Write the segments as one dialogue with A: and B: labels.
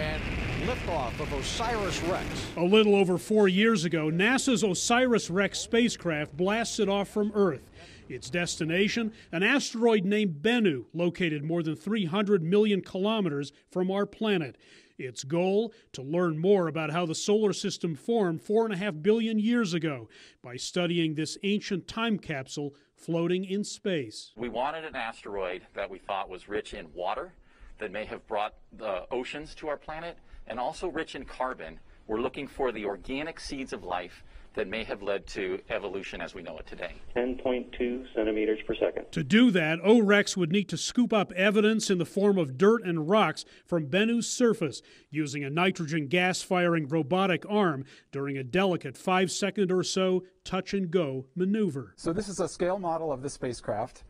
A: and liftoff of Osiris Rex.
B: A little over four years ago, NASA's OSIRIS REx spacecraft blasted off from Earth. Its destination, an asteroid named Bennu, located more than 300 million kilometers from our planet. Its goal, to learn more about how the solar system formed four and a half billion years ago by studying this ancient time capsule floating in space.
C: We wanted an asteroid that we thought was rich in water, that may have brought the oceans to our planet, and also rich in carbon. We're looking for the organic seeds of life that may have led to evolution as we know it today.
D: 10.2 centimeters per second.
B: To do that, OREX would need to scoop up evidence in the form of dirt and rocks from Bennu's surface using a nitrogen gas firing robotic arm during a delicate five second or so touch and go maneuver.
E: So, this is a scale model of the spacecraft.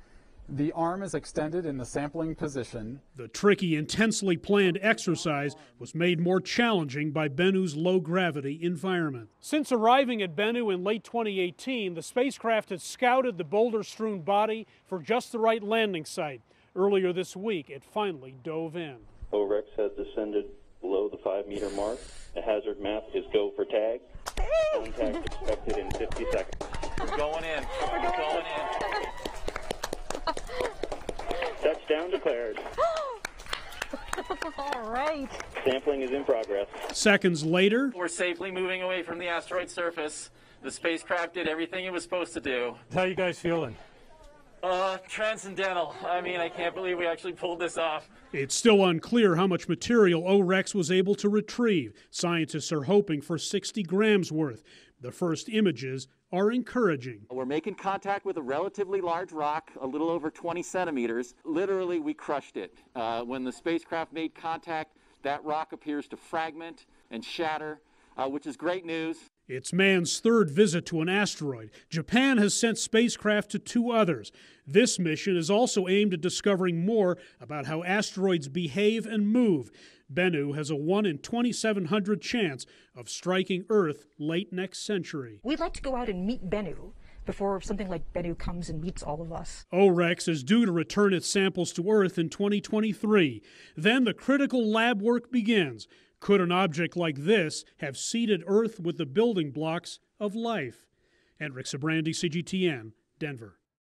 E: The arm is extended in the sampling position.
B: The tricky, intensely planned exercise was made more challenging by Bennu's low gravity environment. Since arriving at Bennu in late 2018, the spacecraft has scouted the boulder strewn body for just the right landing site. Earlier this week, it finally dove in.
D: OREX has descended below the five meter mark. The hazard map is go for tag. Contact expected in 50 seconds.
C: We're going in. We're going in.
D: Touchdown declared.
F: All right.
D: Sampling is in progress.
B: Seconds later,
C: We're safely moving away from the asteroid surface. The spacecraft did everything it was supposed to do.
G: How you guys feeling?
C: Uh, transcendental. I mean, I can't believe we actually pulled this off.
B: it's still unclear how much material OREX was able to retrieve. Scientists are hoping for 60 grams worth. The first images are encouraging.
C: We're making contact with a relatively large rock, a little over 20 centimeters. Literally, we crushed it. Uh, when the spacecraft made contact, that rock appears to fragment and shatter, uh, which is great news.
B: It's man's third visit to an asteroid. Japan has sent spacecraft to two others. This mission is also aimed at discovering more about how asteroids behave and move. Bennu has a 1 in 2,700 chance of striking Earth late next century.
F: We'd like to go out and meet Bennu before something like Bennu comes and meets all of us.
B: OREX is due to return its samples to Earth in 2023. Then the critical lab work begins. Could an object like this have seeded Earth with the building blocks of life? Enric Sabrandi, CGTN, Denver.